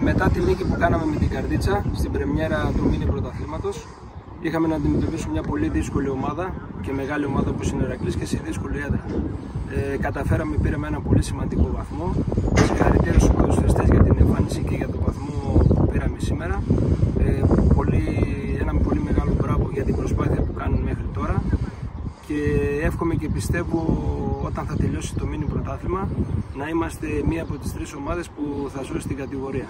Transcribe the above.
μετά τη νίκη που κάναμε με την Καρδίτσα στην πρεμιέρα του μήνυ πρωταθλήματος είχαμε να αντιμετωπίσουμε μια πολύ δύσκολη ομάδα και μεγάλη ομάδα όπως είναι ο Ρακλής και σε δύσκολη έδρα. Ε, καταφέραμε, πήραμε ένα πολύ σημαντικό βαθμό. Συγχαρητήρια στους ποδοσφαιριστές για την εμφάνιση και για το βαθμό που πήραμε σήμερα. Ε, πολύ, ένα πολύ μεγάλο μπράβο για την προσπάθεια που κάνουν μέχρι τώρα και εύχομαι και πιστεύω όταν θα τελειώσει το μίνι πρωτάθλημα να είμαστε μία από τις τρεις ομάδες που θα ζώσει την κατηγορία.